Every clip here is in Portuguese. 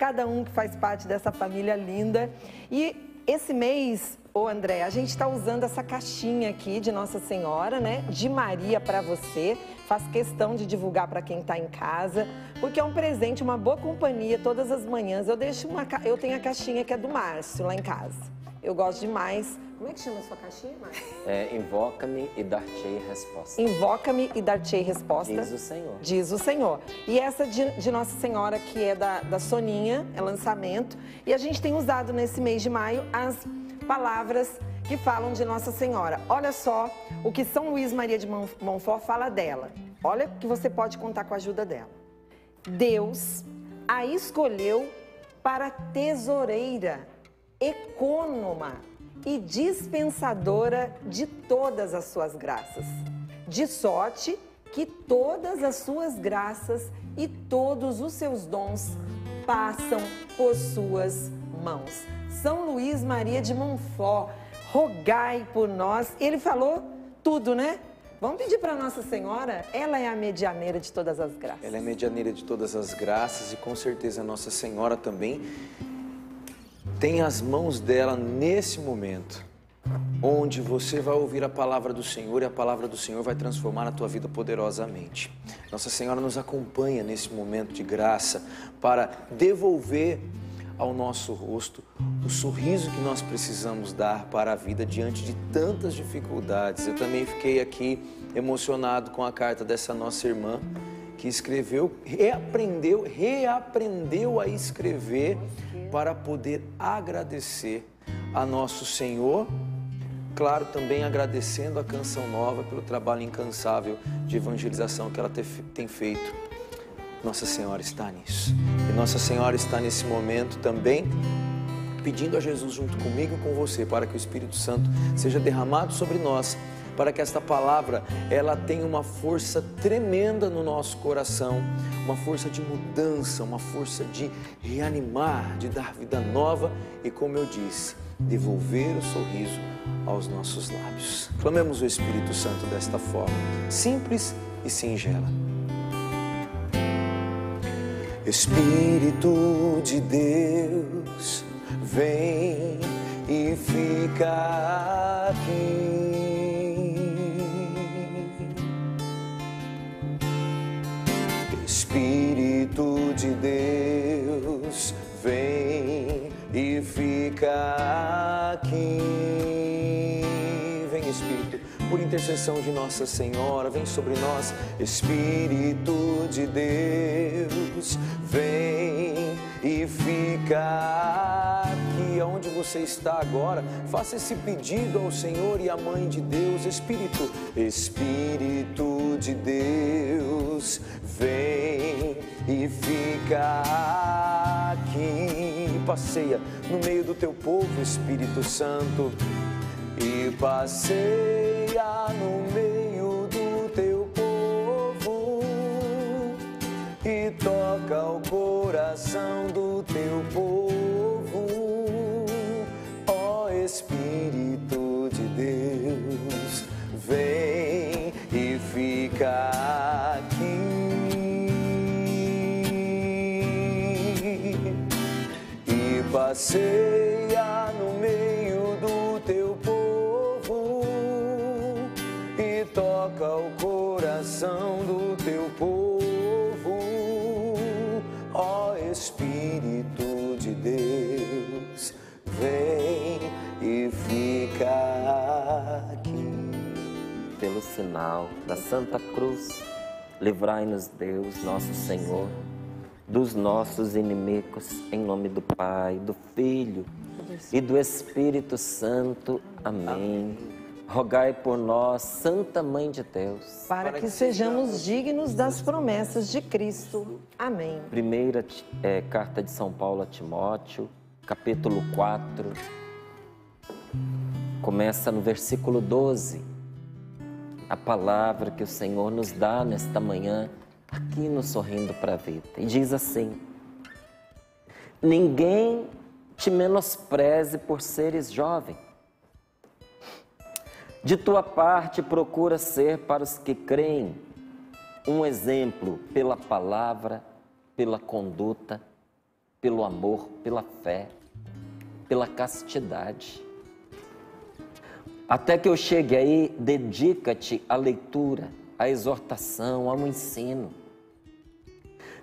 cada um que faz parte dessa família linda. E esse mês, ô André, a gente está usando essa caixinha aqui de Nossa Senhora, né? De Maria para você. Faz questão de divulgar para quem está em casa, porque é um presente, uma boa companhia todas as manhãs. Eu deixo uma, eu tenho a caixinha que é do Márcio lá em casa. Eu gosto demais. Como é que chama a sua caixinha, Márcio? É, invoca-me e dar-te resposta. Invoca-me e dar-te resposta. Diz o Senhor. Diz o Senhor. E essa de, de Nossa Senhora, que é da, da Soninha, é lançamento. E a gente tem usado nesse mês de maio as palavras que falam de Nossa Senhora. Olha só o que São Luís Maria de Montfort fala dela. Olha que você pode contar com a ajuda dela. Deus a escolheu para tesoureira, econômica e dispensadora de todas as suas graças. De sorte que todas as suas graças e todos os seus dons passam por suas mãos. São Luís Maria de Montfort, rogai por nós. Ele falou tudo, né? Vamos pedir para Nossa Senhora? Ela é a medianeira de todas as graças. Ela é a medianeira de todas as graças e com certeza Nossa Senhora também tem as mãos dela nesse momento, onde você vai ouvir a palavra do Senhor e a palavra do Senhor vai transformar a tua vida poderosamente. Nossa Senhora nos acompanha nesse momento de graça para devolver ao nosso rosto o sorriso que nós precisamos dar para a vida diante de tantas dificuldades. Eu também fiquei aqui emocionado com a carta dessa nossa irmã que escreveu, reaprendeu, reaprendeu a escrever para poder agradecer a nosso Senhor. Claro, também agradecendo a Canção Nova pelo trabalho incansável de evangelização que ela tem feito. Nossa Senhora está nisso. E Nossa Senhora está nesse momento também pedindo a Jesus junto comigo e com você para que o Espírito Santo seja derramado sobre nós para que esta palavra ela tenha uma força tremenda no nosso coração, uma força de mudança, uma força de reanimar, de dar vida nova e, como eu disse, devolver o sorriso aos nossos lábios. Clamemos o Espírito Santo desta forma, simples e singela. Espírito de Deus, vem e fica aqui. Espírito de Deus, vem e fica aqui. Vem, Espírito, por intercessão de Nossa Senhora, vem sobre nós, Espírito de Deus, vem e fica aqui onde você está agora. Faça esse pedido ao Senhor e à Mãe de Deus, Espírito, Espírito de Deus, vem e fica aqui. Passeia no meio do teu povo, Espírito Santo, e passeia no meio do teu povo e toca o coração do teu povo, fica Passeia no meio do teu povo e toca o coração do teu povo, ó Espírito de Deus, vem e fica aqui. Pelo sinal da Santa Cruz, livrai-nos Deus, nosso Senhor dos nossos inimigos, em nome do Pai, do Filho e do Espírito Santo. Amém. Rogai por nós, Santa Mãe de Deus, para, que, sejamos dignos das promessas de Cristo. Amém. Primeira é, carta de São Paulo a Timóteo, capítulo 4, começa no versículo 12. A palavra que o Senhor nos dá nesta manhã aqui no Sorrindo para a Vida. E diz assim: Ninguém te menospreze por seres jovem. De tua parte, procura ser para os que creem um exemplo pela palavra, pela conduta pelo amor, pela fé, pela castidade. Até que eu chegue aí, dedica-te à leitura, à exortação, ao ensino.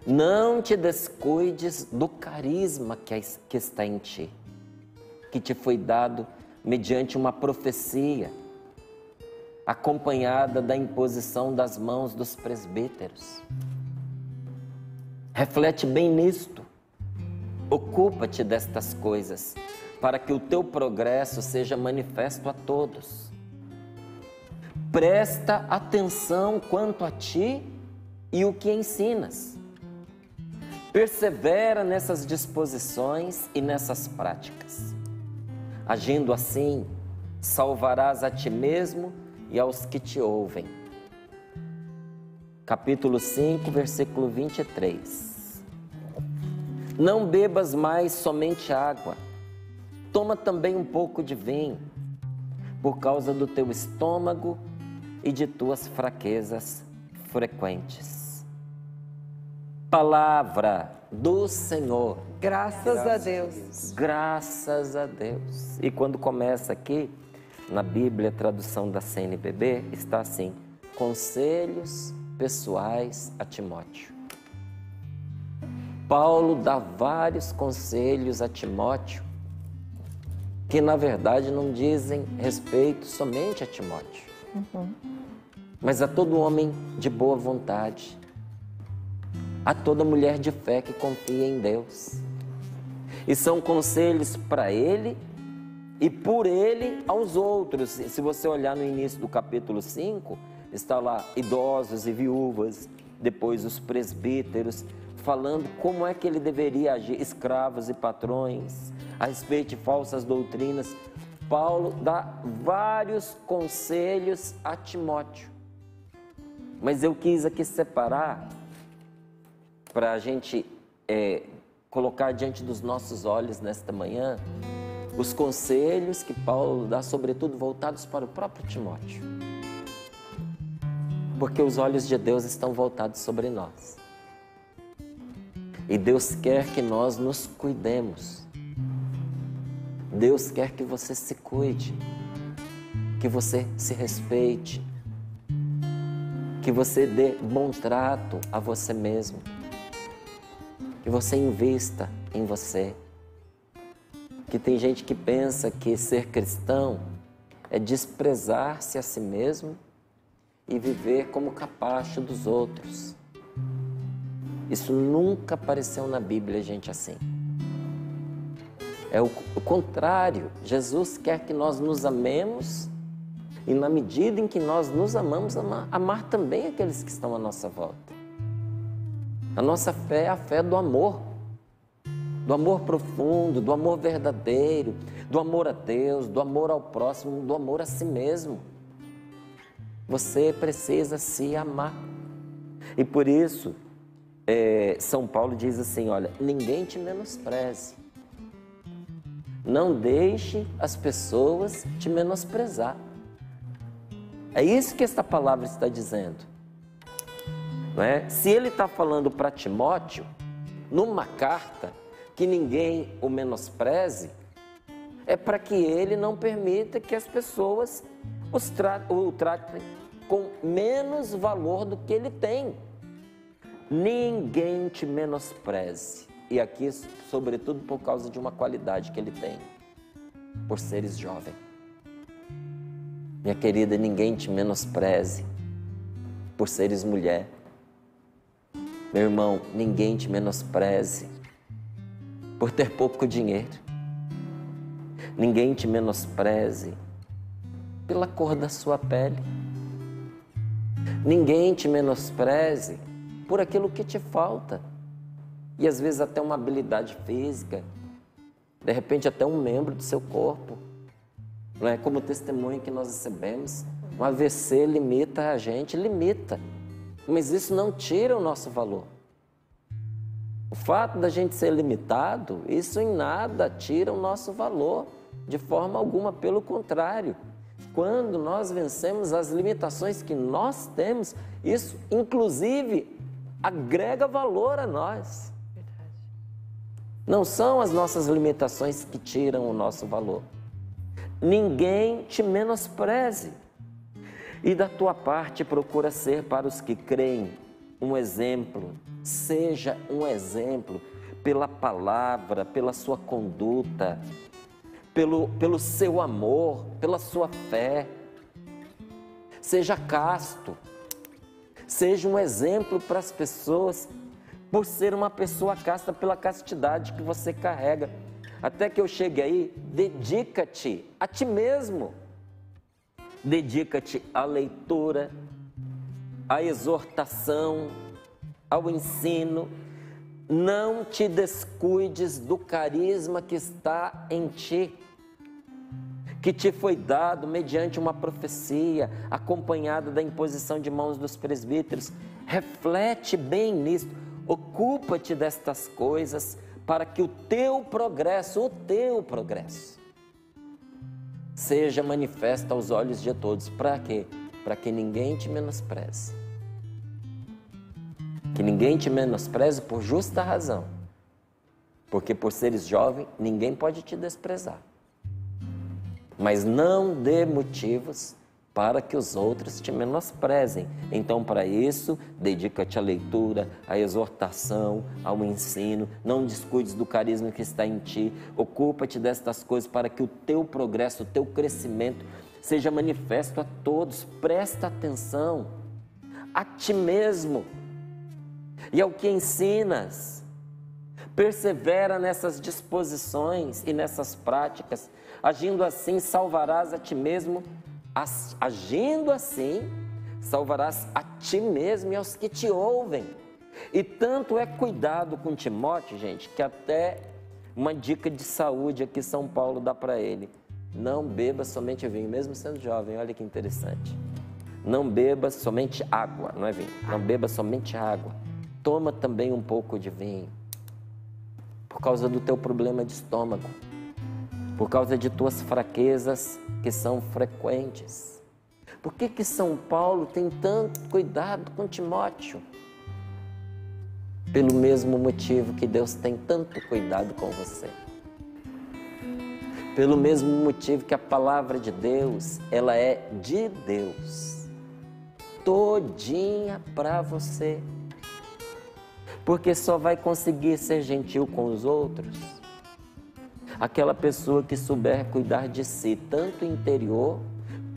Não te descuides do carisma que está em ti, que te foi dado mediante uma profecia, acompanhada da imposição das mãos dos presbíteros. Reflete bem nisto. Ocupa-te destas coisas para que o teu progresso seja manifesto a todos. Presta atenção quanto a ti e o que ensinas. Persevera nessas disposições e nessas práticas. Agindo assim, salvarás a ti mesmo e aos que te ouvem. Capítulo 5, versículo 23. Não bebas mais somente água toma também um pouco de vinho, por causa do teu estômago e de tuas fraquezas frequentes. Palavra do Senhor. Graças, Graças a Deus. Graças a Deus. E quando começa aqui, na Bíblia, tradução da CNBB, está assim: Conselhos pessoais a Timóteo. Paulo dá vários conselhos a Timóteo que na verdade não dizem respeito somente a Timóteo, uhum. mas a todo homem de boa vontade, a toda mulher de fé que confia em Deus. E são conselhos para ele e por ele aos outros. Se você olhar no início do capítulo 5, está lá idosos e viúvas, depois os presbíteros, falando como é que ele deveria agir, escravos e patrões, a respeito de falsas doutrinas, Paulo dá vários conselhos a Timóteo. Mas eu quis aqui separar para a gente é, colocar diante dos nossos olhos nesta manhã os conselhos que Paulo dá, sobretudo voltados para o próprio Timóteo. Porque os olhos de Deus estão voltados sobre nós. E Deus quer que nós nos cuidemos Deus quer que você se cuide, que você se respeite, que você dê bom trato a você mesmo, que você invista em você. Que tem gente que pensa que ser cristão é desprezar-se a si mesmo e viver como capacho dos outros. Isso nunca apareceu na Bíblia, gente, assim. É o, contrário. Jesus quer que nós nos amemos e, na medida em que nós nos amamos, amar, amar também aqueles que estão à nossa volta. A nossa fé é a fé do amor, do amor profundo, do amor verdadeiro, do amor a Deus, do amor ao próximo, do amor a si mesmo. Você precisa se amar. E por isso, é, São Paulo diz assim: olha, ninguém te menospreze. Não deixe as pessoas te menosprezar. É isso que esta palavra está dizendo. Não é? Se ele está falando para Timóteo, numa carta, que ninguém o menospreze, é para que ele não permita que as pessoas tra o tratem com menos valor do que ele tem. Ninguém te menospreze. E aqui, sobretudo por causa de uma qualidade que ele tem, por seres jovem. Minha querida, ninguém te menospreze por seres mulher. Meu irmão, ninguém te menospreze por ter pouco dinheiro. Ninguém te menospreze pela cor da sua pele. Ninguém te menospreze por aquilo que te falta e às vezes até uma habilidade física, de repente até um membro do seu corpo. Não é como testemunho que nós recebemos. Um AVC limita a gente, limita. Mas isso não tira o nosso valor. O fato da gente ser limitado, isso em nada tira o nosso valor, de forma alguma, pelo contrário. Quando nós vencemos as limitações que nós temos, isso inclusive agrega valor a nós. Não são as nossas limitações que tiram o nosso valor. Ninguém te menospreze. E da tua parte, procura ser para os que creem um exemplo. Seja um exemplo pela palavra, pela sua conduta, pelo, pelo seu amor, pela sua fé. Seja casto. Seja um exemplo para as pessoas por ser uma pessoa casta pela castidade que você carrega. Até que eu chegue aí, dedica-te a ti mesmo. Dedica-te à leitura, à exortação, ao ensino. Não te descuides do carisma que está em ti, que te foi dado mediante uma profecia, acompanhada da imposição de mãos dos presbíteros. Reflete bem nisto Ocupa-te destas coisas para que o teu progresso, o teu progresso, seja manifesto aos olhos de todos. Para quê? Para que ninguém te menospreze. Que ninguém te menospreze por justa razão. Porque por seres jovem, ninguém pode te desprezar. Mas não dê motivos para que os outros te menosprezem. Então, para isso, dedica-te à leitura, à exortação, ao ensino. Não descuides do carisma que está em ti. Ocupa-te destas coisas para que o teu progresso, o teu crescimento seja manifesto a todos. Presta atenção a ti mesmo e ao que ensinas. Persevera nessas disposições e nessas práticas. Agindo assim, salvarás a ti mesmo agindo assim, salvarás a ti mesmo e aos que te ouvem. E tanto é cuidado com Timóteo, gente, que até uma dica de saúde aqui São Paulo dá para ele. Não beba somente vinho, mesmo sendo jovem, olha que interessante. Não beba somente água, não é vinho. Não beba somente água. Toma também um pouco de vinho. Por causa do teu problema de estômago. Por causa de tuas fraquezas que são frequentes. Por que, que São Paulo tem tanto cuidado com Timóteo? Pelo mesmo motivo que Deus tem tanto cuidado com você. Pelo mesmo motivo que a palavra de Deus, ela é de Deus. Todinha para você. Porque só vai conseguir ser gentil com os outros aquela pessoa que souber cuidar de si, tanto interior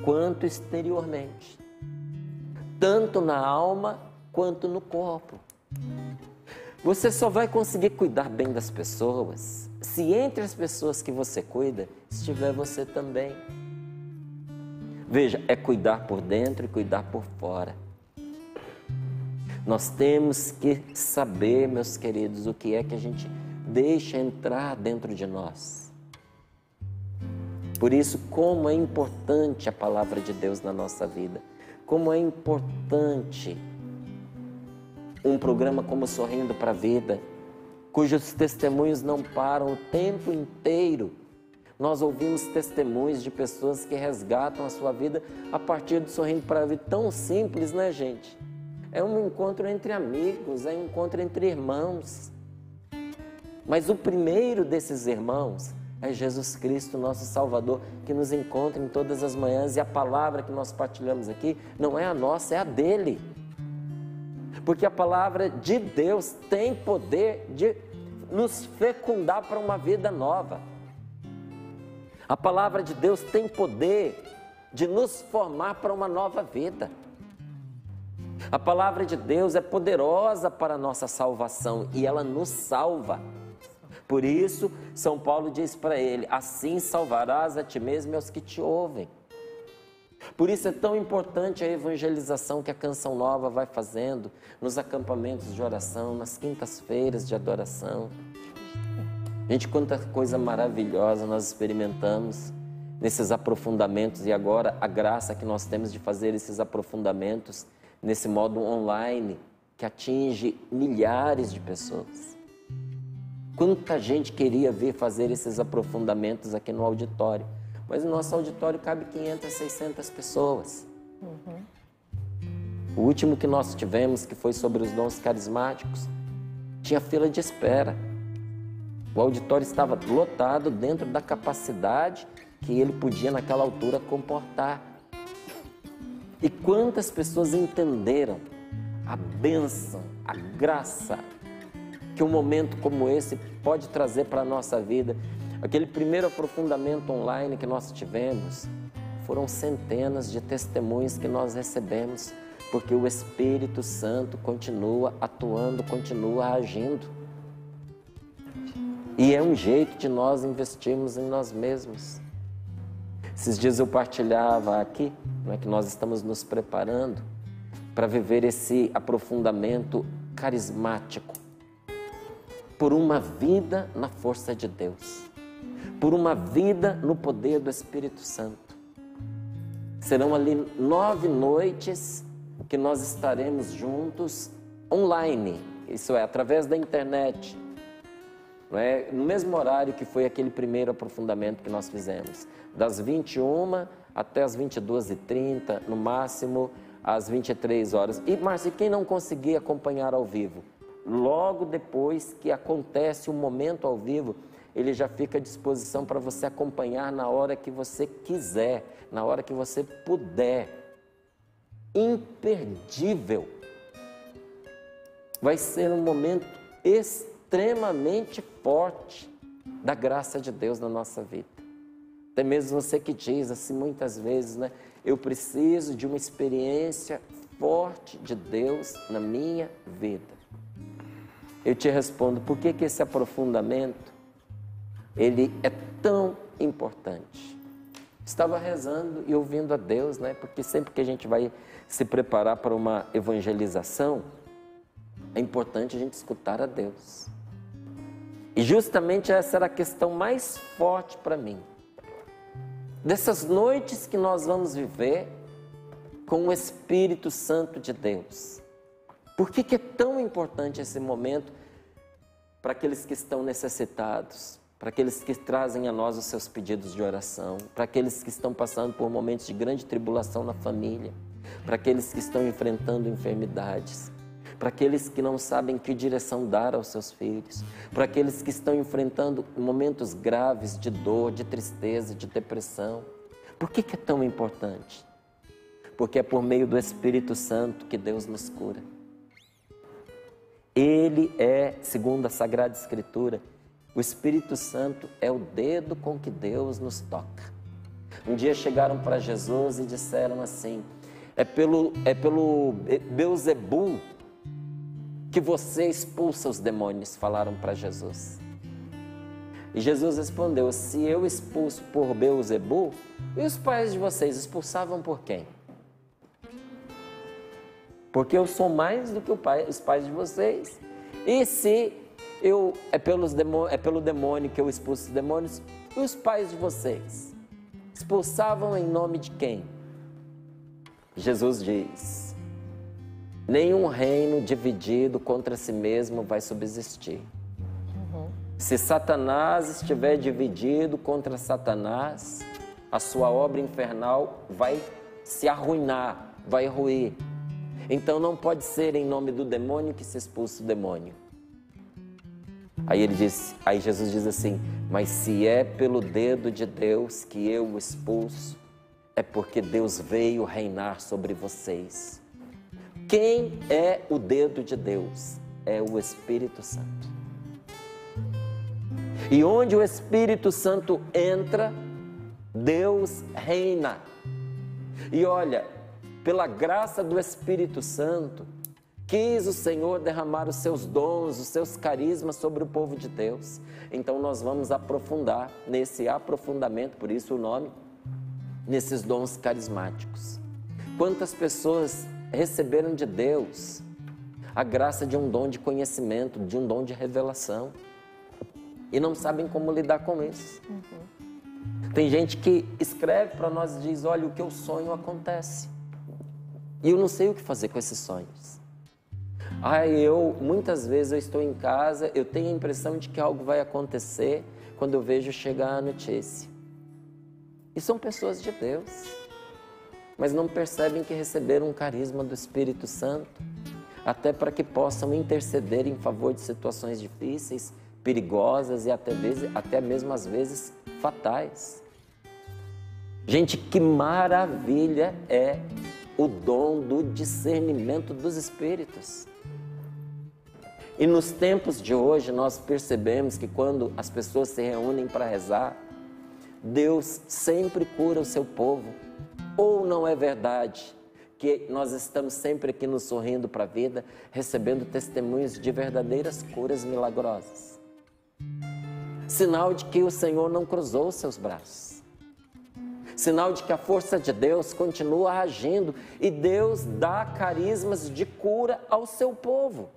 quanto exteriormente, tanto na alma quanto no corpo. Você só vai conseguir cuidar bem das pessoas se entre as pessoas que você cuida estiver você também. Veja, é cuidar por dentro e cuidar por fora. Nós temos que saber, meus queridos, o que é que a gente deixa entrar dentro de nós. Por isso, como é importante a palavra de Deus na nossa vida, como é importante um programa como Sorrindo para a Vida, cujos testemunhos não param o tempo inteiro. Nós ouvimos testemunhos de pessoas que resgatam a sua vida a partir do Sorrindo para a Vida. Tão simples, né, gente? É um encontro entre amigos, é um encontro entre irmãos. Mas o primeiro desses irmãos é Jesus Cristo, nosso Salvador, que nos encontra em todas as manhãs e a palavra que nós partilhamos aqui não é a nossa, é a dele. Porque a palavra de Deus tem poder de nos fecundar para uma vida nova. A palavra de Deus tem poder de nos formar para uma nova vida. A palavra de Deus é poderosa para a nossa salvação e ela nos salva. Por isso, São Paulo diz para ele: assim salvarás a ti mesmo e aos que te ouvem. Por isso é tão importante a evangelização que a Canção Nova vai fazendo nos acampamentos de oração, nas quintas-feiras de adoração. Gente, quanta coisa maravilhosa nós experimentamos nesses aprofundamentos e agora a graça que nós temos de fazer esses aprofundamentos nesse modo online que atinge milhares de pessoas. Quanta gente queria ver fazer esses aprofundamentos aqui no auditório, mas no nosso auditório cabe 500, 600 pessoas. Uhum. O último que nós tivemos, que foi sobre os dons carismáticos, tinha fila de espera. O auditório estava lotado dentro da capacidade que ele podia naquela altura comportar. E quantas pessoas entenderam a bênção, a graça que um momento como esse pode trazer para a nossa vida. Aquele primeiro aprofundamento online que nós tivemos, foram centenas de testemunhos que nós recebemos, porque o Espírito Santo continua atuando, continua agindo. E é um jeito de nós investirmos em nós mesmos. Esses dias eu partilhava aqui, não é que nós estamos nos preparando para viver esse aprofundamento carismático por uma vida na força de Deus, por uma vida no poder do Espírito Santo. Serão ali nove noites que nós estaremos juntos online, isso é, através da internet, é? no mesmo horário que foi aquele primeiro aprofundamento que nós fizemos, das 21 até as 22h30, no máximo às 23 horas. E, Márcio, quem não conseguir acompanhar ao vivo, logo depois que acontece o um momento ao vivo, ele já fica à disposição para você acompanhar na hora que você quiser, na hora que você puder. Imperdível. Vai ser um momento extremamente forte da graça de Deus na nossa vida. Até mesmo você que diz assim muitas vezes, né? Eu preciso de uma experiência forte de Deus na minha vida. Eu te respondo, por que, que esse aprofundamento ele é tão importante? Estava rezando e ouvindo a Deus, né? Porque sempre que a gente vai se preparar para uma evangelização, é importante a gente escutar a Deus. E justamente essa era a questão mais forte para mim. Dessas noites que nós vamos viver com o Espírito Santo de Deus. Por que, que é tão importante esse momento para aqueles que estão necessitados, para aqueles que trazem a nós os seus pedidos de oração, para aqueles que estão passando por momentos de grande tribulação na família, para aqueles que estão enfrentando enfermidades, para aqueles que não sabem que direção dar aos seus filhos, para aqueles que estão enfrentando momentos graves de dor, de tristeza, de depressão. Por que, que é tão importante? Porque é por meio do Espírito Santo que Deus nos cura. Ele é, segundo a Sagrada Escritura, o Espírito Santo é o dedo com que Deus nos toca. Um dia chegaram para Jesus e disseram assim: é pelo, é pelo Beuzebu que você expulsa os demônios, falaram para Jesus. E Jesus respondeu: Se eu expulso por Beuzebu, e os pais de vocês expulsavam por quem? Porque eu sou mais do que pai, os pais de vocês. E se eu é, pelos demônios, é pelo demônio que eu expulso os demônios, e os pais de vocês? Expulsavam em nome de quem? Jesus diz: Nenhum reino dividido contra si mesmo vai subsistir. Se Satanás estiver dividido contra Satanás, a sua obra infernal vai se arruinar, vai ruir. Então não pode ser em nome do demônio que se expulsa o demônio. Aí ele diz, aí Jesus diz assim: "Mas se é pelo dedo de Deus que eu o expulso, é porque Deus veio reinar sobre vocês." Quem é o dedo de Deus? É o Espírito Santo. E onde o Espírito Santo entra, Deus reina. E olha, pela graça do Espírito Santo, quis o Senhor derramar os seus dons, os seus carismas sobre o povo de Deus. Então nós vamos aprofundar nesse aprofundamento, por isso o nome, nesses dons carismáticos. Quantas pessoas receberam de Deus a graça de um dom de conhecimento, de um dom de revelação e não sabem como lidar com isso. Uhum. Tem gente que escreve para nós e diz: Olha, o que eu sonho acontece. E eu não sei o que fazer com esses sonhos. Ah, eu muitas vezes eu estou em casa, eu tenho a impressão de que algo vai acontecer quando eu vejo chegar a notícia. E são pessoas de Deus, mas não percebem que receberam um carisma do Espírito Santo, até para que possam interceder em favor de situações difíceis perigosas e até, vezes, até mesmo às vezes fatais. Gente, que maravilha é o dom do discernimento dos espíritos. E nos tempos de hoje nós percebemos que quando as pessoas se reúnem para rezar, Deus sempre cura o seu povo. Ou não é verdade que nós estamos sempre aqui nos sorrindo para a vida, recebendo testemunhos de verdadeiras curas milagrosas? Sinal de que o Senhor não cruzou seus braços. Sinal de que a força de Deus continua agindo e Deus dá carismas de cura ao seu povo.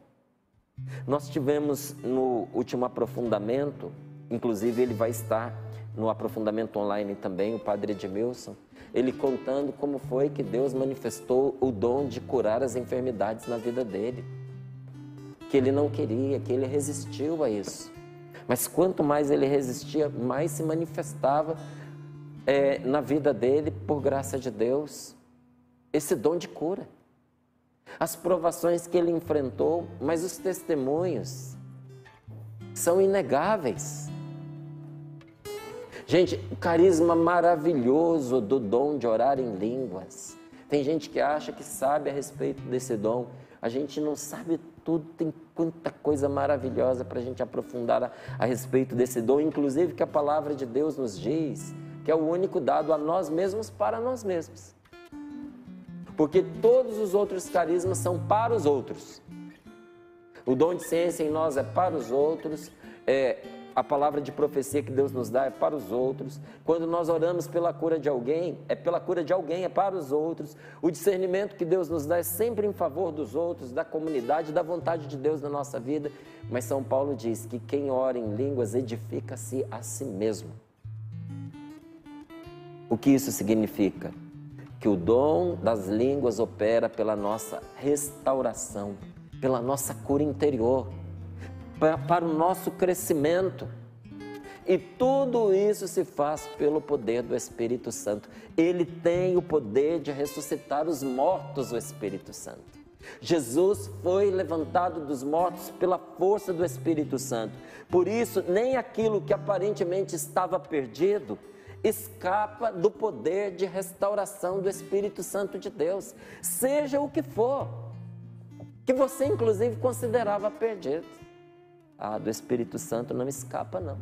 Nós tivemos no último aprofundamento, inclusive ele vai estar no aprofundamento online também, o padre Edmilson, ele contando como foi que Deus manifestou o dom de curar as enfermidades na vida dele. Que ele não queria, que ele resistiu a isso. Mas quanto mais ele resistia, mais se manifestava é, na vida dele, por graça de Deus, esse dom de cura. As provações que ele enfrentou, mas os testemunhos são inegáveis. Gente, o carisma maravilhoso do dom de orar em línguas. Tem gente que acha que sabe a respeito desse dom. A gente não sabe tudo, tem quanta coisa maravilhosa para a gente aprofundar a, a respeito desse dom, inclusive que a palavra de Deus nos diz que é o único dado a nós mesmos para nós mesmos. Porque todos os outros carismas são para os outros. O dom de ciência em nós é para os outros, é, a palavra de profecia que Deus nos dá é para os outros. Quando nós oramos pela cura de alguém, é pela cura de alguém, é para os outros. O discernimento que Deus nos dá é sempre em favor dos outros, da comunidade, da vontade de Deus na nossa vida. Mas São Paulo diz que quem ora em línguas edifica-se a si mesmo. O que isso significa? Que o dom das línguas opera pela nossa restauração, pela nossa cura interior para o nosso crescimento. E tudo isso se faz pelo poder do Espírito Santo. Ele tem o poder de ressuscitar os mortos, o Espírito Santo. Jesus foi levantado dos mortos pela força do Espírito Santo. Por isso, nem aquilo que aparentemente estava perdido escapa do poder de restauração do Espírito Santo de Deus, seja o que for, que você inclusive considerava perdido. Ah, do Espírito Santo não escapa, não.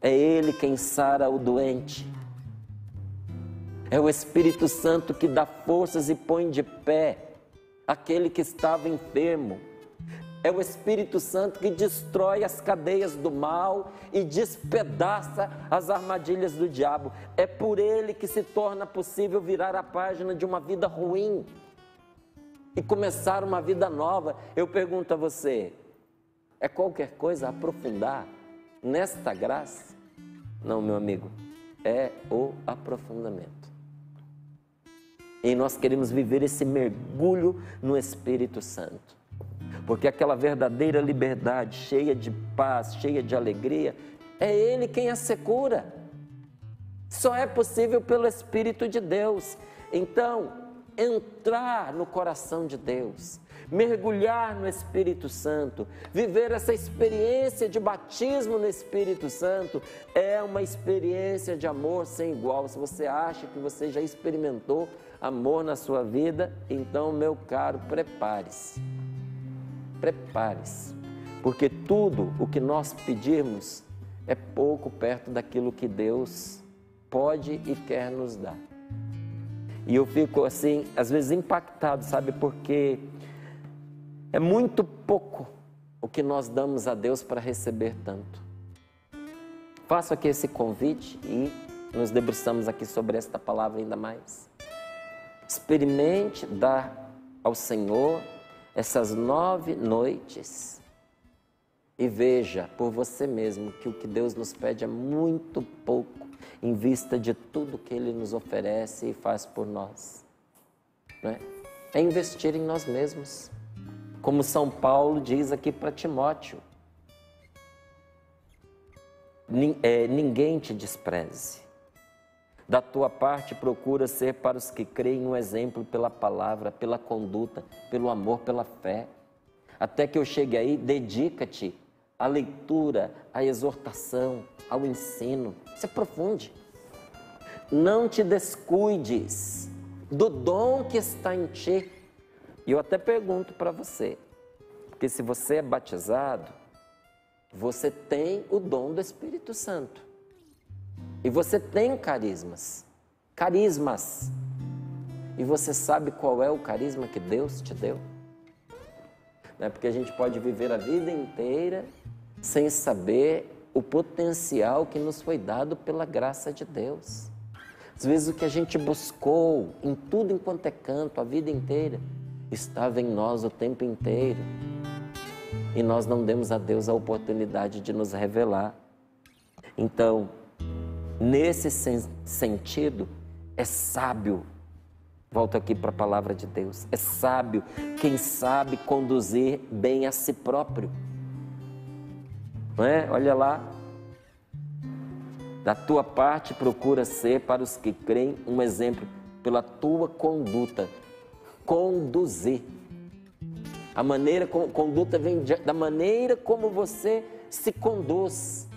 É Ele quem sara o doente. É o Espírito Santo que dá forças e põe de pé aquele que estava enfermo. É o Espírito Santo que destrói as cadeias do mal e despedaça as armadilhas do diabo. É por ele que se torna possível virar a página de uma vida ruim e começar uma vida nova. Eu pergunto a você: é qualquer coisa aprofundar nesta graça? Não, meu amigo, é o aprofundamento. E nós queremos viver esse mergulho no Espírito Santo. Porque aquela verdadeira liberdade, cheia de paz, cheia de alegria, é Ele quem assegura. Só é possível pelo Espírito de Deus. Então, entrar no coração de Deus, mergulhar no Espírito Santo, viver essa experiência de batismo no Espírito Santo, é uma experiência de amor sem igual. Se você acha que você já experimentou amor na sua vida, então, meu caro, prepare-se. Prepare-se. Porque tudo o que nós pedirmos é pouco perto daquilo que Deus pode e quer nos dar. E eu fico assim, às vezes impactado, sabe? Porque é muito pouco o que nós damos a Deus para receber tanto. Faço aqui esse convite e nos debruçamos aqui sobre esta palavra ainda mais. Experimente dar ao Senhor essas nove noites e veja por você mesmo que o que Deus nos pede é muito pouco em vista de tudo que Ele nos oferece e faz por nós. É? é investir em nós mesmos como São Paulo diz aqui para Timóteo. É, ninguém te despreze. Da tua parte, procura ser para os que creem um exemplo pela palavra, pela conduta, pelo amor, pela fé. Até que eu chegue aí, dedica-te à leitura, à exortação, ao ensino. Se aprofunde. Não te descuides do dom que está em ti. E eu até pergunto para você, porque se você é batizado, você tem o dom do Espírito Santo. E você tem carismas. Carismas. E você sabe qual é o carisma que Deus te deu? Não é porque a gente pode viver a vida inteira sem saber o potencial que nos foi dado pela graça de Deus. Às vezes o que a gente buscou em tudo enquanto é canto, a vida inteira, estava em nós o tempo inteiro. E nós não demos a Deus a oportunidade de nos revelar. Então, nesse sentido, é sábio Volto aqui para a palavra de Deus. É sábio quem sabe conduzir bem a si próprio. Não é? Olha lá. Da tua parte, procura ser para os que creem um exemplo pela tua conduta. Conduzir. A maneira como conduta vem da maneira como você se conduz,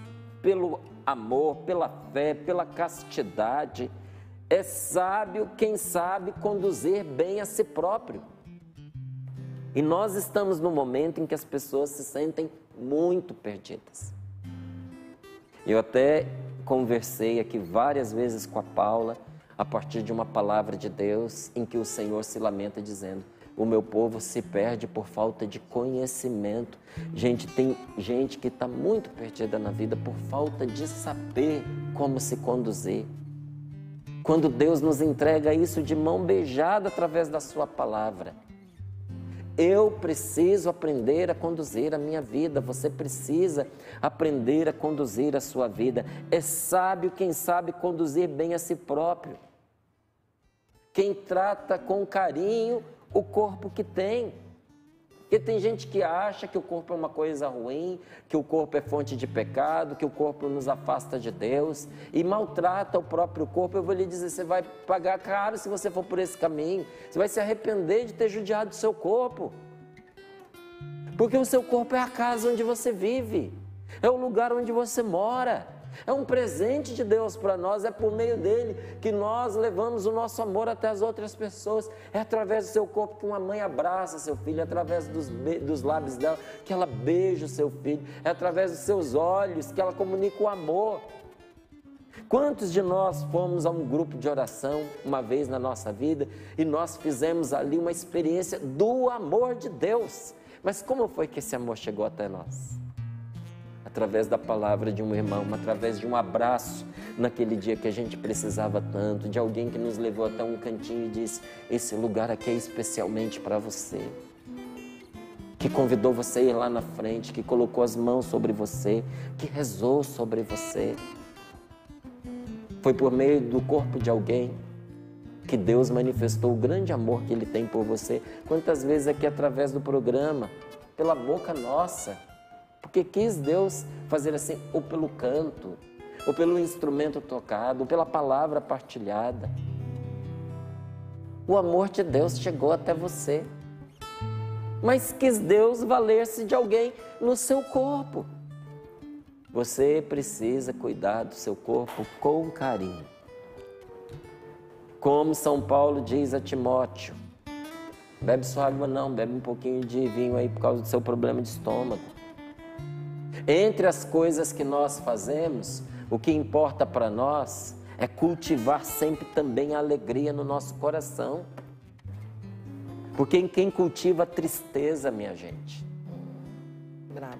pelo amor, pela fé, pela castidade é sábio quem sabe conduzir bem a si próprio. E nós estamos no momento em que as pessoas se sentem muito perdidas. Eu até conversei aqui várias vezes com a Paula a partir de uma palavra de Deus em que o Senhor se lamenta dizendo: o meu povo se perde por falta de conhecimento. Gente, tem gente que está muito perdida na vida por falta de saber como se conduzir. Quando Deus nos entrega isso de mão beijada através da Sua palavra. Eu preciso aprender a conduzir a minha vida, você precisa aprender a conduzir a sua vida. É sábio quem sabe conduzir bem a si próprio, quem trata com carinho o corpo que tem. Porque tem gente que acha que o corpo é uma coisa ruim, que o corpo é fonte de pecado, que o corpo nos afasta de Deus e maltrata o próprio corpo. Eu vou lhe dizer, você vai pagar caro se você for por esse caminho. Você vai se arrepender de ter judiado o seu corpo. Porque o seu corpo é a casa onde você vive, é o lugar onde você mora. É um presente de Deus para nós, é por meio dele que nós levamos o nosso amor até as outras pessoas. É através do seu corpo que uma mãe abraça seu filho, é através dos, dos lábios dela que ela beija o seu filho, é através dos seus olhos que ela comunica o amor. Quantos de nós fomos a um grupo de oração uma vez na nossa vida e nós fizemos ali uma experiência do amor de Deus? Mas como foi que esse amor chegou até nós? Através da palavra de um irmão, através de um abraço naquele dia que a gente precisava tanto, de alguém que nos levou até um cantinho e disse: Esse lugar aqui é especialmente para você. Que convidou você a ir lá na frente, que colocou as mãos sobre você, que rezou sobre você. Foi por meio do corpo de alguém que Deus manifestou o grande amor que Ele tem por você. Quantas vezes aqui através do programa, pela boca nossa, porque quis Deus fazer assim, ou pelo canto, ou pelo instrumento tocado, ou pela palavra partilhada. O amor de Deus chegou até você. Mas quis Deus valer-se de alguém no seu corpo. Você precisa cuidar do seu corpo com carinho. Como São Paulo diz a Timóteo: bebe sua água, não, bebe um pouquinho de vinho aí por causa do seu problema de estômago. Entre as coisas que nós fazemos, o que importa para nós é cultivar sempre também a alegria no nosso coração. Porque quem cultiva tristeza, minha gente,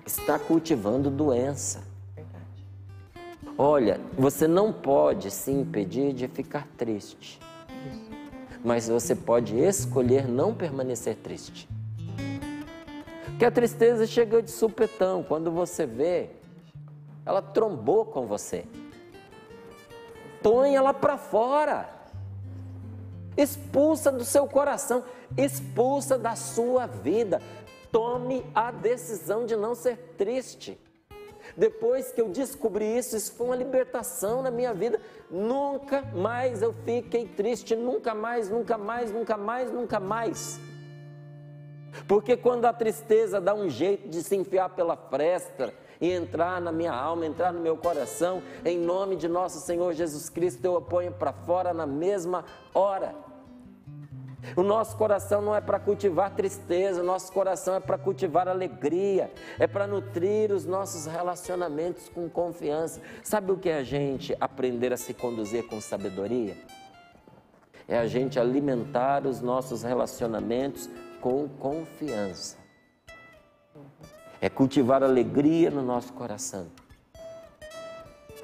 está cultivando doença. Olha, você não pode se impedir de ficar triste, mas você pode escolher não permanecer triste. Que a tristeza chega de supetão, quando você vê, ela trombou com você. Põe ela para fora. Expulsa do seu coração, expulsa da sua vida. Tome a decisão de não ser triste. Depois que eu descobri isso, isso foi uma libertação na minha vida. Nunca mais eu fiquei triste, nunca mais, nunca mais, nunca mais, nunca mais. Porque quando a tristeza dá um jeito de se enfiar pela fresta e entrar na minha alma, entrar no meu coração, em nome de nosso Senhor Jesus Cristo, eu a ponho para fora na mesma hora. O nosso coração não é para cultivar tristeza, o nosso coração é para cultivar alegria, é para nutrir os nossos relacionamentos com confiança. Sabe o que é a gente aprender a se conduzir com sabedoria? É a gente alimentar os nossos relacionamentos com confiança. É cultivar alegria no nosso coração.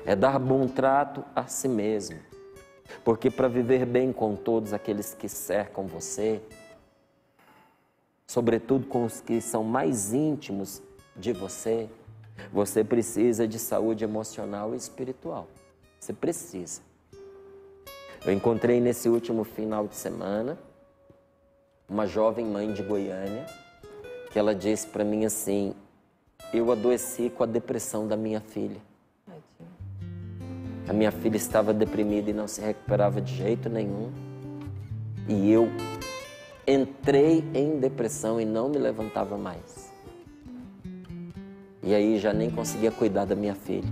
É dar bom trato a si mesmo porque para viver bem com todos aqueles que cercam você, sobretudo com os que são mais íntimos de você, você precisa de saúde emocional e espiritual. Você precisa. Eu encontrei nesse último final de semana uma jovem mãe de Goiânia que ela disse para mim assim: Eu adoeci com a depressão da minha filha. A minha filha estava deprimida e não se recuperava de jeito nenhum. E eu entrei em depressão e não me levantava mais. E aí já nem conseguia cuidar da minha filha.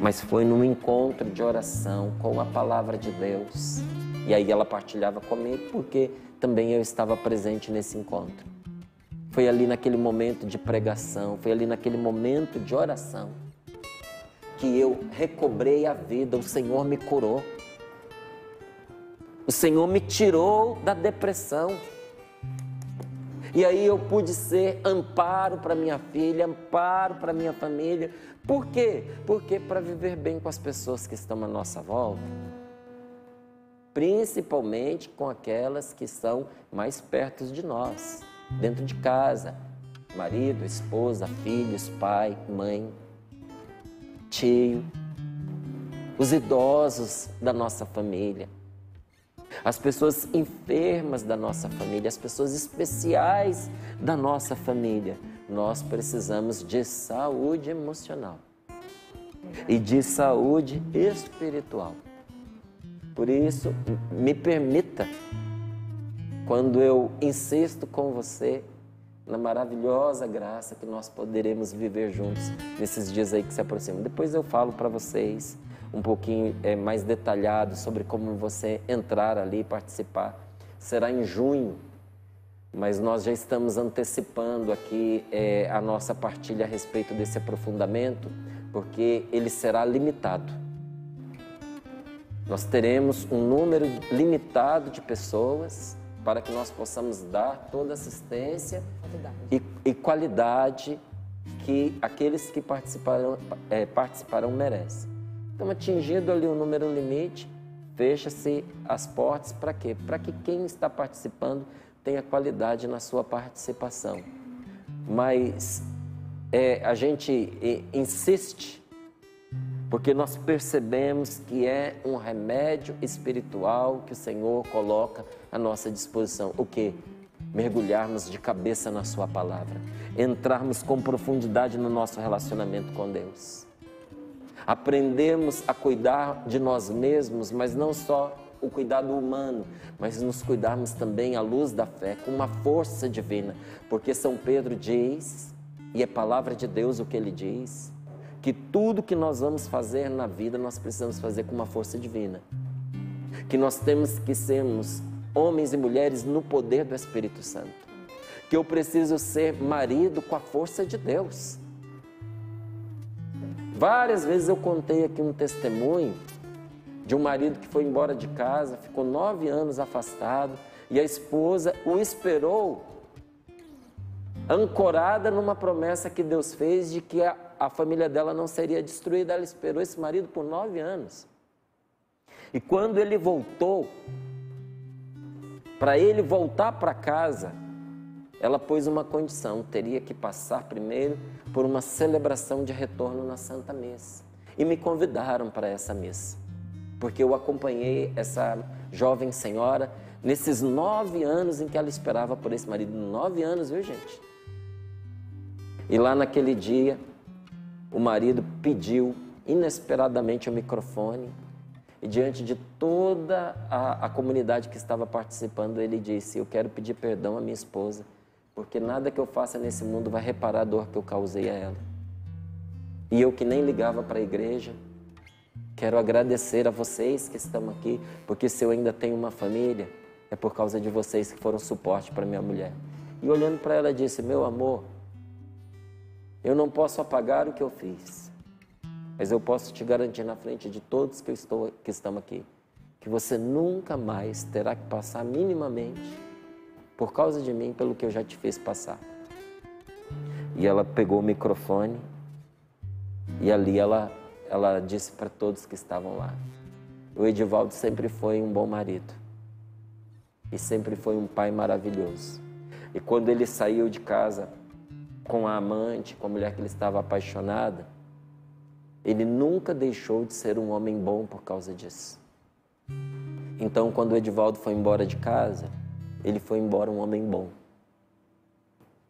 Mas foi num encontro de oração com a palavra de Deus. E aí ela partilhava comigo porque também eu estava presente nesse encontro. Foi ali naquele momento de pregação, foi ali naquele momento de oração que eu recobrei a vida, o Senhor me curou. O Senhor me tirou da depressão. E aí eu pude ser amparo para minha filha, amparo para minha família. Por quê? Porque para viver bem com as pessoas que estão à nossa volta, principalmente com aquelas que estão mais perto de nós, dentro de casa, marido, esposa, filhos, pai, mãe tio, os idosos da nossa família, as pessoas enfermas da nossa família, as pessoas especiais da nossa família. Nós precisamos de saúde emocional e de saúde espiritual. Por isso, me permita, quando eu insisto com você, na maravilhosa graça que nós poderemos viver juntos nesses dias aí que se aproximam. Depois eu falo para vocês um pouquinho é, mais detalhado sobre como você entrar ali e participar. Será em junho, mas nós já estamos antecipando aqui é, a nossa partilha a respeito desse aprofundamento, porque ele será limitado. Nós teremos um número limitado de pessoas para que nós possamos dar toda assistência qualidade. E, e, qualidade que aqueles que participarão, é, participarão merecem. Então, atingido ali o número limite, fecha-se as portas para quê? Para que quem está participando tenha qualidade na sua participação. Mas é, a gente é, insiste porque nós percebemos que é um remédio espiritual que o Senhor coloca à nossa disposição. O que? Mergulharmos de cabeça na Sua palavra, entrarmos com profundidade no nosso relacionamento com Deus. Aprendemos a cuidar de nós mesmos, mas não só o cuidado humano, mas nos cuidarmos também à luz da fé, com uma força divina, porque São Pedro diz, e é palavra de Deus o que ele diz, que tudo que nós vamos fazer na vida nós precisamos fazer com uma força divina. Que nós temos que sermos homens e mulheres no poder do Espírito Santo. Que eu preciso ser marido com a força de Deus. Várias vezes eu contei aqui um testemunho de um marido que foi embora de casa, ficou nove anos afastado e a esposa o esperou ancorada numa promessa que Deus fez de que a a família dela não seria destruída. Ela esperou esse marido por nove anos. E quando ele voltou, para ele voltar para casa, ela pôs uma condição: teria que passar primeiro por uma celebração de retorno na Santa Missa. E me convidaram para essa missa, porque eu acompanhei essa jovem senhora nesses nove anos em que ela esperava por esse marido. Nove anos, viu, gente? E lá naquele dia, o marido pediu inesperadamente o microfone e, diante de toda a, a comunidade que estava participando, ele disse: Eu quero pedir perdão à minha esposa, porque nada que eu faça nesse mundo vai reparar a dor que eu causei a ela. E eu que nem ligava para a igreja, quero agradecer a vocês que estão aqui, porque se eu ainda tenho uma família, é por causa de vocês que foram suporte para minha mulher. E olhando para ela, disse: Meu amor, eu não posso apagar o que eu fiz, mas eu posso te garantir na frente de todos que, estou, que estão aqui, que você nunca mais terá que passar minimamente por causa de mim pelo que eu já te fiz passar. E ela pegou o microfone e ali ela, ela disse para todos que estavam lá: O Edivaldo sempre foi um bom marido e sempre foi um pai maravilhoso. E quando ele saiu de casa com a amante, com a mulher que ele estava apaixonada, ele nunca deixou de ser um homem bom por causa disso. Então, quando o Edivaldo foi embora de casa, ele foi embora um homem bom.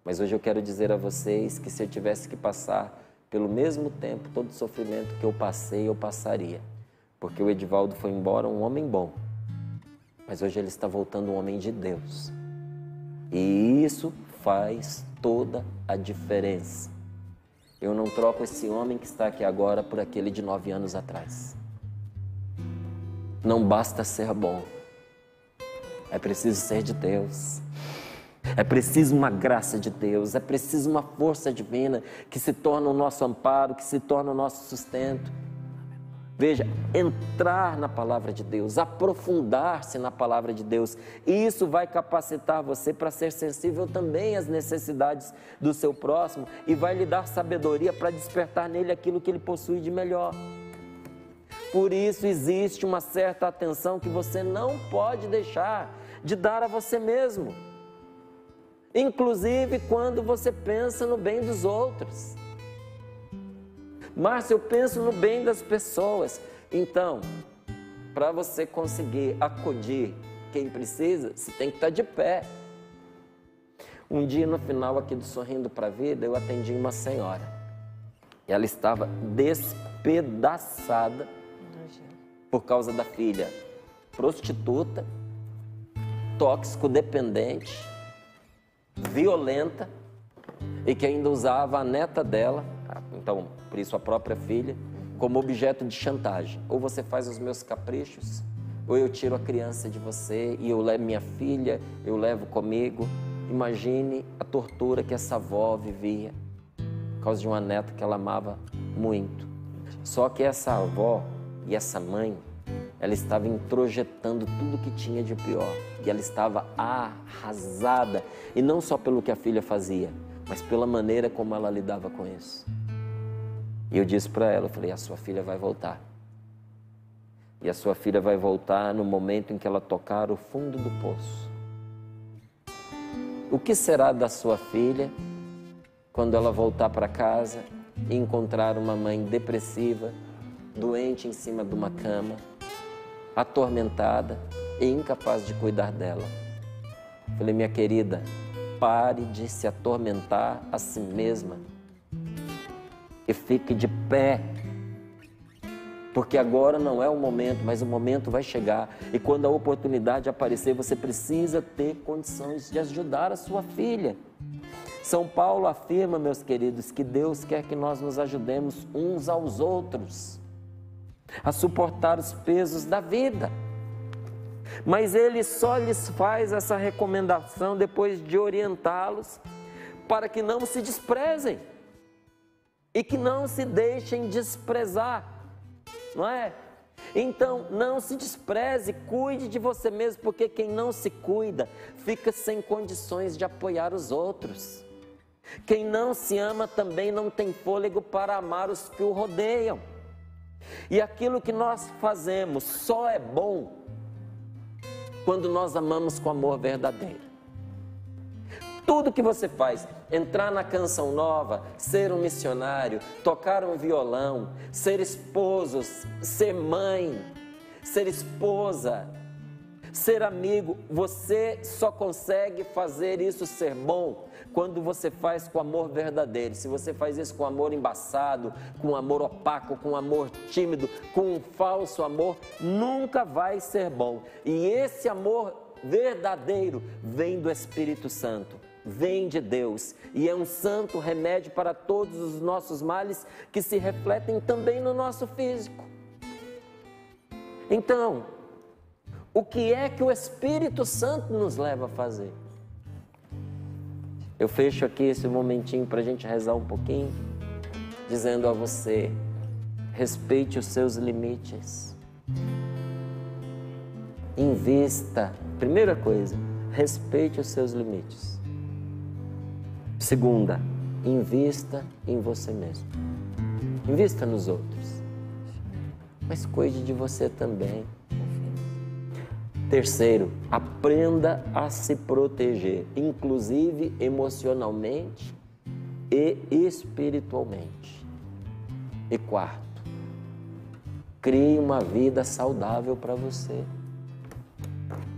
Mas hoje eu quero dizer a vocês que se eu tivesse que passar pelo mesmo tempo todo o sofrimento que eu passei, eu passaria. Porque o Edivaldo foi embora um homem bom. Mas hoje ele está voltando um homem de Deus. E isso faz toda a diferença. Eu não troco esse homem que está aqui agora por aquele de nove anos atrás. Não basta ser bom, é preciso ser de Deus. É preciso uma graça de Deus, é preciso uma força divina que se torna o nosso amparo, que se torna o nosso sustento. Veja, entrar na palavra de Deus, aprofundar-se na palavra de Deus, isso vai capacitar você para ser sensível também às necessidades do seu próximo e vai lhe dar sabedoria para despertar nele aquilo que ele possui de melhor. Por isso existe uma certa atenção que você não pode deixar de dar a você mesmo, inclusive quando você pensa no bem dos outros. Márcio, eu penso no bem das pessoas. Então, para você conseguir acudir quem precisa, você tem que estar tá de pé. Um dia no final aqui do Sorrindo para a Vida, eu atendi uma senhora. Ela estava despedaçada por causa da filha prostituta, tóxico dependente, violenta e que ainda usava a neta dela então por isso a própria filha, como objeto de chantagem. Ou você faz os meus caprichos, ou eu tiro a criança de você e eu levo minha filha, eu levo comigo. Imagine a tortura que essa avó vivia por causa de uma neta que ela amava muito. Só que essa avó e essa mãe, ela estava introjetando tudo que tinha de pior. E ela estava arrasada. E não só pelo que a filha fazia, mas pela maneira como ela lidava com isso. E eu disse para ela, eu falei, a sua filha vai voltar. E a sua filha vai voltar no momento em que ela tocar o fundo do poço. O que será da sua filha quando ela voltar para casa e encontrar uma mãe depressiva, doente em cima de uma cama, atormentada e incapaz de cuidar dela? Falei, minha querida, pare de se atormentar a si mesma e fique de pé. Porque agora não é o momento, mas o momento vai chegar. E quando a oportunidade aparecer, você precisa ter condições de ajudar a sua filha. São Paulo afirma, meus queridos, que Deus quer que nós nos ajudemos uns aos outros a suportar os pesos da vida. Mas ele só lhes faz essa recomendação depois de orientá-los para que não se desprezem e que não se deixem desprezar, não é? Então, não se despreze, cuide de você mesmo, porque quem não se cuida fica sem condições de apoiar os outros. Quem não se ama também não tem fôlego para amar os que o rodeiam. E aquilo que nós fazemos só é bom quando nós amamos com amor verdadeiro. Tudo que você faz, entrar na canção nova, ser um missionário, tocar um violão, ser esposo, ser mãe, ser esposa, ser amigo, você só consegue fazer isso ser bom quando você faz com amor verdadeiro. Se você faz isso com amor embaçado, com amor opaco, com amor tímido, com um falso amor, nunca vai ser bom. E esse amor verdadeiro vem do Espírito Santo vem de Deus e é um santo remédio para todos os nossos males que se refletem também no nosso físico. Então, o que é que o Espírito Santo nos leva a fazer? Eu fecho aqui esse momentinho para a gente rezar um pouquinho, dizendo a você: respeite os seus limites. Invista. Primeira coisa, respeite os seus limites. Segunda, invista em você mesmo. Invista nos outros. Mas cuide de você também. Terceiro, aprenda a se proteger, inclusive emocionalmente e espiritualmente. E quarto, crie uma vida saudável para você.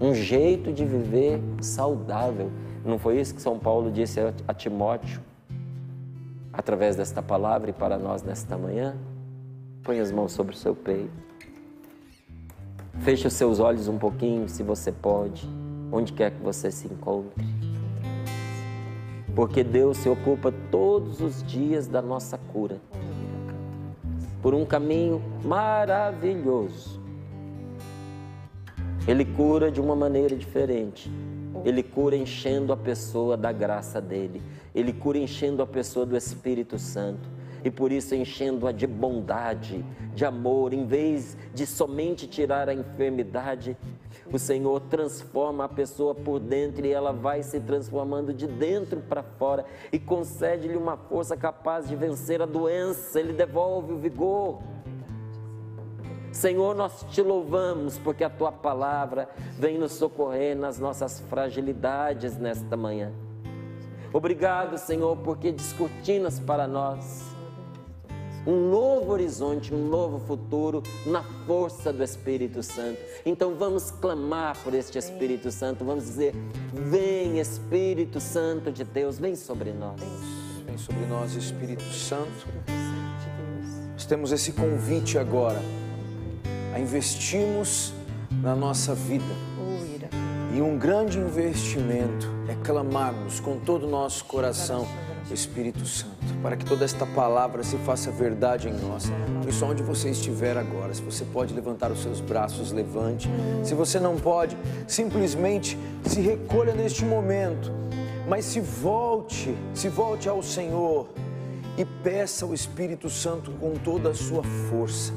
Um jeito de viver saudável. Não foi isso que São Paulo disse a Timóteo através desta palavra e para nós nesta manhã? Põe as mãos sobre o seu peito. Feche os seus olhos um pouquinho, se você pode, onde quer que você se encontre. Porque Deus se ocupa todos os dias da nossa cura. Por um caminho maravilhoso. Ele cura de uma maneira diferente. Ele cura enchendo a pessoa da graça dele. Ele cura enchendo a pessoa do Espírito Santo e por isso enchendo-a de bondade, de amor, em vez de somente tirar a enfermidade, o Senhor transforma a pessoa por dentro e ela vai se transformando de dentro para fora e concede-lhe uma força capaz de vencer a doença, ele devolve o vigor. Senhor, nós te louvamos porque a tua palavra vem nos socorrer nas nossas fragilidades nesta manhã. Obrigado, Senhor, porque descortinas para nós um novo horizonte, um novo futuro na força do Espírito Santo. Então vamos clamar por este Espírito Santo, vamos dizer: Vem Espírito Santo de Deus, vem sobre nós. Vem sobre nós, Espírito Santo. Nós temos esse convite agora a investirmos na nossa vida. E um grande investimento é clamarmos com todo o nosso coração Espírito Santo, para que toda esta palavra se faça verdade em nós. Por isso, onde você estiver agora, se você pode levantar os seus braços, levante. Se você não pode, simplesmente se recolha neste momento, mas se volte, se volte ao Senhor e peça o Espírito Santo com toda a sua força.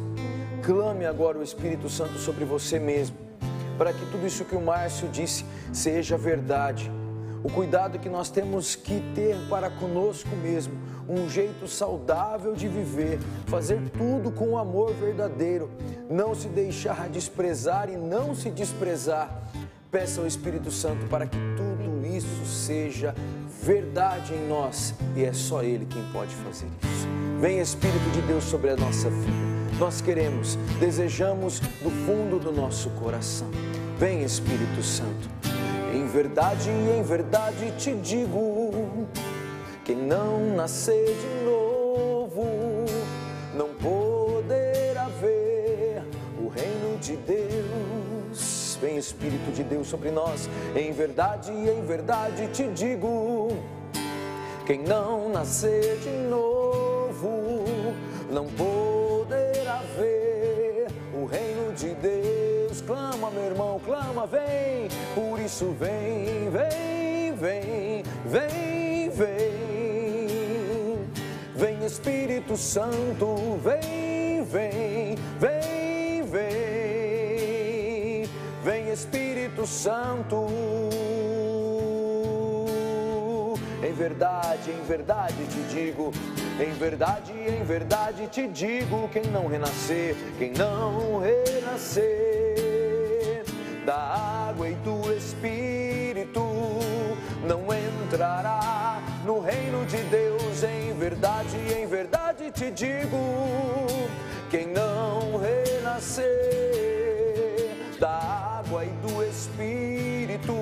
Clame agora o Espírito Santo sobre você mesmo, para que tudo isso que o Márcio disse seja verdade o cuidado que nós temos que ter para conosco mesmo, um jeito saudável de viver, fazer tudo com amor verdadeiro, não se deixar desprezar e não se desprezar. Peça ao Espírito Santo para que tudo isso seja verdade em nós e é só Ele quem pode fazer isso. Vem Espírito de Deus sobre a nossa vida. Nós queremos, desejamos do fundo do nosso coração. Vem Espírito Santo em verdade, em verdade te digo: quem não nascer de novo não poderá ver o reino de Deus. Vem Espírito de Deus sobre nós. Em verdade, em verdade te digo: quem não nascer de novo não poderá Deus. Clama, meu irmão, clama, vem por isso vem, vem, vem, vem, vem. Vem Espírito Santo, vem, vem, vem, vem. Vem Espírito Santo. Em verdade, em verdade te digo, em verdade, em verdade te digo, quem não renascer, quem não renascer da água e do Espírito não entrará no reino de Deus. Em verdade, em verdade te digo: quem não renascer da água e do Espírito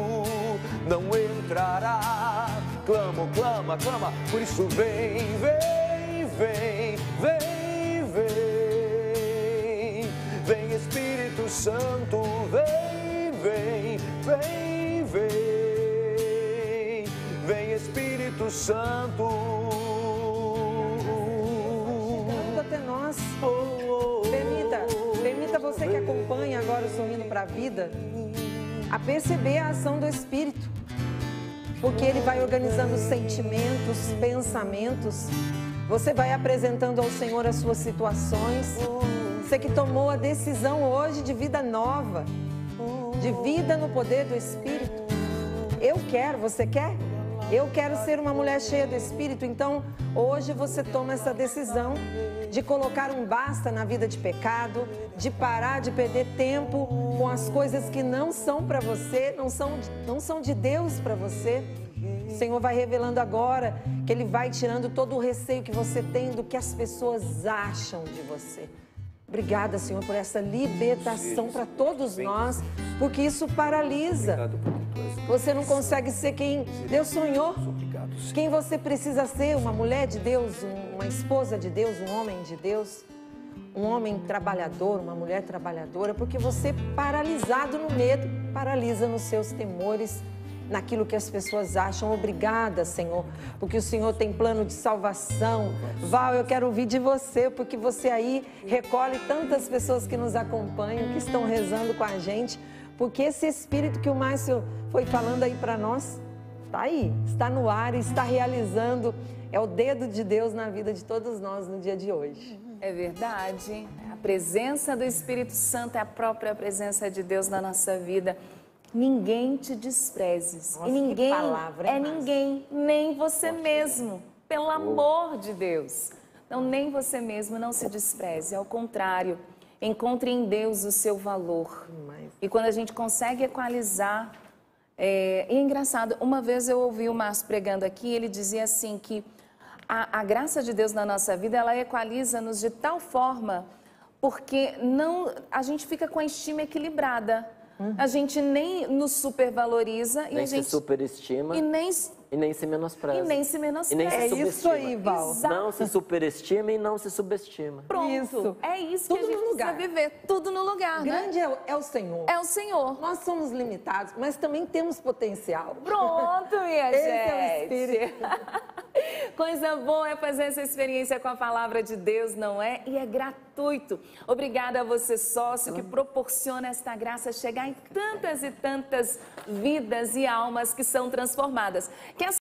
não entrará. Clamo, clama, clama, por isso vem, vem, vem, vem, vem, vem Espírito Santo, vem vem, vem, vem, Vem Espírito Santo. Chegando até nós. Permita, permita você que acompanha agora o Sorrindo para a Vida a perceber a ação do Espírito. Porque ele vai organizando sentimentos, pensamentos. Você vai apresentando ao Senhor as suas situações. Você que tomou a decisão hoje de vida nova, de vida no poder do Espírito. Eu quero, você quer? Eu quero ser uma mulher cheia do Espírito, então hoje você toma essa decisão de colocar um basta na vida de pecado, de parar de perder tempo com as coisas que não são para você, não são, não são de Deus para você. O Senhor vai revelando agora que Ele vai tirando todo o receio que você tem do que as pessoas acham de você. Obrigada, Senhor, por essa libertação para todos nós, porque isso paralisa. Você não consegue ser quem Deus sonhou, quem você precisa ser, uma mulher de Deus, uma esposa de Deus, um homem de Deus, um homem trabalhador, uma mulher trabalhadora, porque você paralisado no medo, paralisa nos seus temores, naquilo que as pessoas acham. Obrigada, Senhor, porque o Senhor tem plano de salvação. Val, eu quero ouvir de você, porque você aí recolhe tantas pessoas que nos acompanham, que estão rezando com a gente, porque esse espírito que o Márcio foi falando aí para nós, está aí, está no ar, está realizando. É o dedo de Deus na vida de todos nós no dia de hoje. É verdade. A presença do Espírito Santo é a própria presença de Deus na nossa vida. Ninguém te desprezes. Nossa, e ninguém palavra, é ninguém, nem você mesmo. Pelo amor de Deus. Então, nem você mesmo não se despreze. Ao contrário, encontre em Deus o seu valor. Demais. E quando a gente consegue equalizar. É, e é engraçado, uma vez eu ouvi o Márcio pregando aqui, ele dizia assim que a, a graça de Deus na nossa vida, ela equaliza-nos de tal forma porque não a gente fica com a estima equilibrada. A gente nem nos supervaloriza e Nem a se gente superestima. e e, nem se menospreza. e nem se menospreza. E nem se É isso aí, Val. Exato. Não se superestima e não se subestima. Pronto. Isso. É isso Tudo que a gente no lugar. precisa viver, tudo no lugar, né? Grande é, o- é o Senhor. É o Senhor. Nós somos limitados, mas também temos potencial. Pronto, minha Esse é o gente. Espírito. Coisa boa é fazer essa experiência com a palavra de Deus, não é? E é gratuito. Obrigada a você, sócio, que proporciona esta graça chegar em tantas e tantas vidas e almas que são transformadas.